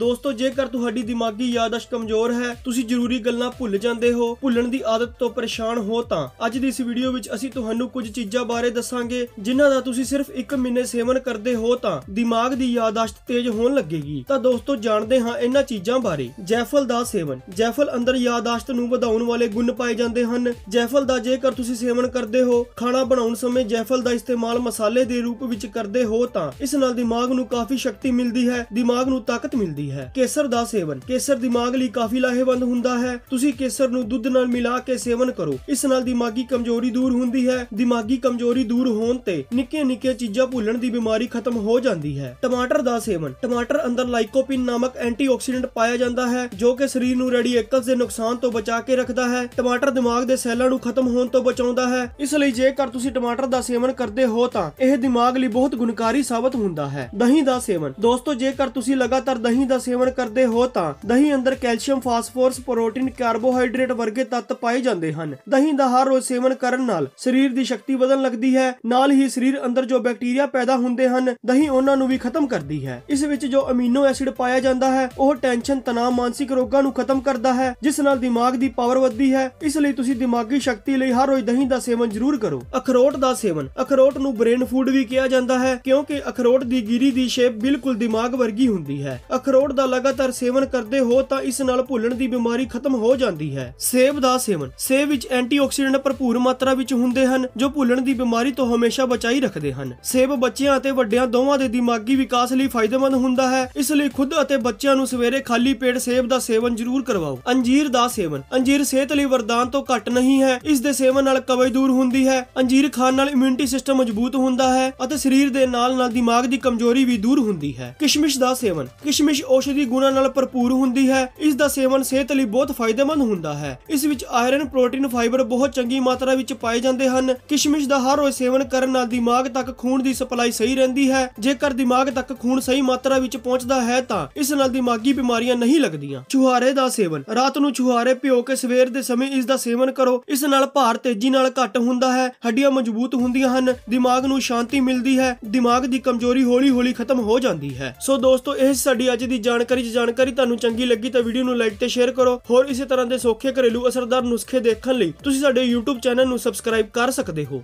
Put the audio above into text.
ਦੋਸਤੋ, ਜੇਕਰ ਤੁਹਾਡੀ ਦਿਮਾਗੀ ਯਾਦਾਸ਼ਤ ਕਮਜ਼ੋਰ ਹੈ, ਤੁਸੀਂ ਜ਼ਰੂਰੀ ਗੱਲਾਂ ਭੁੱਲ ਜਾਂਦੇ ਹੋ, ਭੁੱਲਣ ਦੀ ਆਦਤ ਤੋਂ ਪਰੇਸ਼ਾਨ ਹੋ ਤਾਂ ਅੱਜ ਦੀ ਇਸ ਵੀਡੀਓ ਵਿੱਚ ਅਸੀਂ ਤੁਹਾਨੂੰ ਕੁਝ ਚੀਜ਼ਾਂ ਬਾਰੇ ਦੱਸਾਂਗੇ, ਜਿਨ੍ਹਾਂ ਦਾ ਤੁਸੀਂ ਸਿਰਫ 1 ਮਹੀਨੇ ਸੇਵਨ ਕਰਦੇ ਹੋ ਤਾਂ ਦਿਮਾਗ ਦੀ ਯਾਦਾਸ਼ਤ ਤੇਜ਼ ਹੋਣ ਲੱਗੇਗੀ। ਤਾਂ ਦੋਸਤੋ, ਜਾਣਦੇ ਹਾਂ ਇਹਨਾਂ ਚੀਜ਼ਾਂ ਬਾਰੇ। ਜੈਫਲ ਦਾ ਸੇਵਨ। ਜੈਫਲ ਅੰਦਰ ਯਾਦਾਸ਼ਤ ਨੂੰ ਵਧਾਉਣ ਵਾਲੇ ਗੁਣ ਪਾਏ ਜਾਂਦੇ ਹਨ। ਜੈਫਲ ਦਾ ਜੇਕਰ ਤੁਸੀਂ ਸੇਵਨ ਕਰਦੇ ਹੋ, ਖਾਣਾ ਬਣਾਉਣ ਸਮੇਂ ਜੈਫਲ ਦਾ ਇਸਤੇਮਾਲ ਮਸਾਲੇ ਦੇ ਰੂਪ ਵਿੱਚ ਕਰਦੇ ਹੋ ਤਾਂ ਇਸ ਨਾਲ ਦਿਮਾਗ ਨੂੰ ਕਾਫੀ ਸ਼ਕਤੀ ਮਿਲਦੀ ਹੈ, ਦਿਮਾਗ ਨੂੰ ਤਾਕਤ ਮਿਲਦੀ ਹੈ। ਕੇਸਰ ਦਾ ਸੇਵਨ। ਕੇਸਰ ਦਿਮਾਗ ਲਈ ਕਾਫੀ ਲਾਹੇਵੰਦ ਹੁੰਦਾ ਹੈ। ਤੁਸੀਂ ਕੇਸਰ ਨੂੰ ਦੁੱਧ ਨਾਲ ਮਿਲਾ ਕੇ ਸੇਵਨ ਕਰੋ। ਇਸ ਨਾਲ ਦਿਮਾਗੀ ਕਮਜ਼ੋਰੀ ਦੂਰ ਹੁੰਦੀ ਹੈ। ਦਿਮਾਗੀ ਕਮਜ਼ੋਰੀ ਦੂਰ ਹੋਣ ਤੇ ਨਿੱਕੀਆਂ ਨਿੱਕੀਆਂ ਚੀਜ਼ਾਂ ਭੁੱਲਣ ਦੀ ਬਿਮਾਰੀ ਖਤਮ ਹੋ ਜਾਂਦੀ ਹੈ। ਟਮਾਟਰ ਦਾ ਸੇਵਨ। ਟਮਾਟਰ ਅੰਦਰ ਲਾਈਕੋਪਿਨ ਨਾਮਕ ਐਂਟੀਆਕਸੀਡੈਂਟ ਪਾਇਆ ਜਾਂਦਾ ਹੈ, ਜੋ ਕਿ ਸਰੀਰ ਨੂੰ ਰੇਡੀਏਕਲਸ ਦੇ ਨੁਕਸਾਨ ਤੋਂ ਬਚਾ ਕੇ ਰੱਖਦਾ ਹੈ। ਟਮਾਟਰ ਦਿਮਾਗ ਦੇ ਸੈੱਲਾਂ ਨੂੰ ਖਤਮ ਹੋਣ ਤੋਂ ਬਚਾਉਂਦਾ ਹੈ। ਇਸ ਲਈ ਜੇਕਰ ਤੁਸੀਂ ਟਮਾਟਰ ਦਾ ਸੇਵਨ ਕਰਦੇ ਹੋ ਤਾਂ ਇਹ ਦਿਮਾਗ ਲਈ ਬਹੁਤ ਗੁਣਕਾਰੀ ਸਾਬਤ ਹੁੰਦਾ ਹੈ। ਦਹੀਂ ਦਾ ਸੇਵਨ। ਦੋਸਤੋ, ਜੇਕਰ ਤੁਸੀਂ ਲਗਾਤਾਰ ਦਹੀਂ ਦਾ ਸੇਵਨ ਕਰਦੇ ਹੋ ਤਾਂ ਦਹੀਂ ਅੰਦਰ ਕੈਲਸ਼ੀਅਮ, ਫਾਸਫੋਰਸ, ਪ੍ਰੋਟੀਨ, ਕਾਰਬੋਹਾਈਡਰੇਟ ਵਰਗੇ ਤੱਤ ਪਾਏ ਜਾਂਦੇ ਹਨ। ਦਹੀਂ ਦਾ ਹਰ ਰੋਜ਼ ਸੇਵਨ ਕਰਨ ਨਾਲ ਸਰੀਰ ਦੀ ਸ਼ਕਤੀ ਵਧਣ ਲੱਗਦੀ ਹੈ। ਨਾਲ ਹੀ ਸਰੀਰ ਅੰਦਰ ਜੋ ਬੈਕਟੀਰੀਆ ਪੈਦਾ ਹੁੰਦੇ ਹਨ, ਦਹੀਂ ਉਹਨਾਂ ਨੂੰ ਵੀ ਖਤਮ ਕਰਦੀ ਹੈ। ਇਸ ਵਿੱਚ ਜੋ ਅਮੀਨੋ ਐਸਿਡ ਪਾਇਆ ਜਾਂਦਾ ਹੈ, ਉਹ ਟੈਨਸ਼ਨ, ਤਣਾਅ, ਮਾਨਸਿਕ ਰੋਗਾਂ ਨੂੰ ਖਤਮ ਕਰਦਾ ਹੈ, ਜਿਸ ਨਾਲ ਦਿਮਾਗ ਦੀ ਪਾਵਰ ਵੱਧਦੀ ਹੈ। ਇਸ ਲਈ ਤੁਸੀਂ ਦਿਮਾਗੀ ਸ਼ਕਤੀ ਲਈ ਹਰ ਰੋਜ਼ ਦਹੀਂ ਦਾ ਸੇਵਨ ਜ਼ਰੂਰ ਕਰੋ। ਅਖਰੋਟ ਦਾ ਸੇਵਨ। ਅਖਰੋਟ ਨੂੰ ਬ੍ਰੇਨ ਫੂਡ ਵੀ ਕਿਹਾ ਜਾਂਦਾ ਹੈ, ਕਿਉਂਕਿ ਅਖਰੋਟ ਦੀ ਗਿਰੀ ਦੀ ਸ਼ੇਪ ਬਿਲਕੁਲ ਦਿਮਾਗ ਵਰਗੀ ਹੁੰਦੀ ਹੈ। ਅਖਰੋਟ ਦਾ ਲਗਾਤਾਰ ਸੇਵਨ ਕਰਦੇ ਹੋ ਤਾਂ ਇਸ ਨਾਲ ਭੁੱਲਣ ਦੀ ਬਿਮਾਰੀ ਖਤਮ ਹੋ ਜਾਂਦੀ ਹੈ। ਸੇਬ ਦਾ ਸੇਵਨ। ਸੇਬ ਵਿੱਚ ਐਂਟੀਆਕਸੀਡੈਂਟ ਭਰਪੂਰ ਮਾਤਰਾ ਵਿੱਚ ਹੁੰਦੇ ਹਨ, ਜੋ ਭੁੱਲਣ ਦੀ ਬਿਮਾਰੀ ਤੋਂ ਹਮੇਸ਼ਾ ਬਚਾਈ ਰੱਖਦੇ ਹਨ। ਸੇਬ ਬੱਚਿਆਂ ਅਤੇ ਵੱਡਿਆਂ ਦੋਵਾਂ ਦੇ ਦਿਮਾਗੀ ਵਿਕਾਸ ਲਈ ਫਾਇਦੇਮੰਦ ਹੁੰਦਾ ਹੈ। ਇਸ ਲਈ ਖੁਦ ਅਤੇ ਬੱਚਿਆਂ ਨੂੰ ਸਵੇਰੇ ਖਾਲੀ ਪੇਟ ਸੇਬ ਦਾ ਸੇਵਨ ਜ਼ਰੂਰ ਕਰਵਾਓ। ਅੰਜੀਰ ਦਾ ਸੇਵਨ। ਅੰਜੀਰ ਸਿਹਤ ਲਈ ਵਰਦਾਨ ਤੋਂ ਘੱਟ ਨਹੀਂ ਹੈ। ਇਸ ਦੇ ਸੇਵਨ ਨਾਲ ਕਬਜ਼ ਦੂਰ ਹੁੰਦੀ ਹੈ। ਅੰਜੀਰ ਖਾਣ ਨਾਲ ਇਮਿਊਨਿਟੀ ਸਿਸਟਮ ਮਜ਼ਬੂਤ ਹੁੰਦਾ ਹੈ ਅਤੇ ਸਰੀਰ ਦੇ ਨਾਲ ਨਾਲ ਦਿਮਾਗ ਦੀ ਕਮਜ਼ੋਰੀ ਵੀ ਦੂਰ ਹੁੰਦੀ ਹੈ। ਕਿਸ਼ਮਿਸ਼ ਦਾ ਸੇਵਨ। ਕਿਸ਼ਮਿਸ਼ ਔਸ਼ਧੀ ਗੁਣਾਂ ਨਾਲ ਭਰਪੂਰ ਹੁੰਦੀ ਹੈ। ਇਸ ਦਾ ਸੇਵਨ ਸਿਹਤ ਲਈ ਬਹੁਤ ਫਾਇਦੇਮੰਦ ਹੁੰਦਾ ਹੈ। ਇਸ ਵਿੱਚ ਆਇਰਨ, ਪ੍ਰੋਟੀਨ, ਫਾਈਬਰ ਬਹੁਤ ਚੰਗੀ ਮਾਤਰਾ ਵਿੱਚ ਪਾਏ ਜਾਂਦੇ ਹਨ। ਕਿਸ਼ਮਿਸ਼ ਦਾ ਹਰ ਰੋਜ਼ ਸੇਵਨ ਕਰਨ ਨਾਲ ਦਿਮਾਗ ਤੱਕ ਖੂਨ ਦੀ ਸਪਲਾਈ ਸਹੀ ਰਹਿੰਦੀ ਹੈ। ਜੇਕਰ ਦਿਮਾਗ ਤੱਕ ਖੂਨ ਸਹੀ ਮਾਤਰਾ ਵਿੱਚ ਪਹੁੰਚਦਾ ਹੈ ਤਾਂ ਇਸ ਨਾਲ ਦਿਮਾਗੀ ਬਿਮਾਰੀਆਂ ਨਹੀਂ ਲੱਗਦੀਆਂ। ਛੁਹਾਰੇ ਦਾ ਸੇਵਨ। ਰਾਤ ਨੂੰ ਛੁਹਾਰੇ ਭਿਓ ਕੇ ਸਵੇਰ ਦੇ ਸਮੇਂ ਇਸ ਦਾ ਸੇਵਨ ਕਰੋ। ਇਸ ਨਾਲ ਭਾਰ ਤੇਜ਼ੀ ਨਾਲ ਘੱਟ ਹੁੰਦਾ ਹੈ। ਹੱਡੀਆਂ ਮਜ਼ਬੂਤ ਹੁੰਦੀਆਂ ਹਨ। ਦਿਮਾਗ ਨੂੰ ਸ਼ਾਂਤੀ ਮਿਲਦੀ ਹੈ। ਦਿਮਾਗ ਦੀ ਕਮਜ਼ੋਰੀ ਹੌਲੀ-ਹੌਲੀ ਖਤਮ ਹੋ ਜਾਂਦੀ ਹੈ। ਸੋ ਦੋਸਤੋ, ਇਹ ਸਾਡੀ ਅੱਜ ਦੀ ਜਾਣਕਾਰੀ ਜੇ ਜਾਣਕਾਰੀ ਤੁਹਾਨੂੰ ਚੰਗੀ ਲੱਗੀ ਤਾਂ ਵੀਡੀਓ ਨੂੰ ਲਾਈਕ ਤੇ ਸ਼ੇਅਰ ਕਰੋ। ਹੋਰ ਇਸੇ ਤਰ੍ਹਾਂ ਦੇ ਸੌਖੇ ਘਰੇਲੂ ਅਸਰਦਾਰ ਨੁਸਖੇ ਦੇਖਣ ਲਈ ਤੁਸੀਂ ਸਾਡੇ YouTube ਚੈਨਲ ਨੂੰ ਸਬਸਕ੍ਰਾਈਬ ਕਰ ਸਕਦੇ ਹੋ।